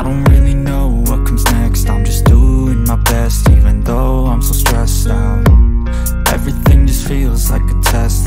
I don't really know what comes next. I'm just doing my best even though I'm so stressed out. Everything just feels like a test.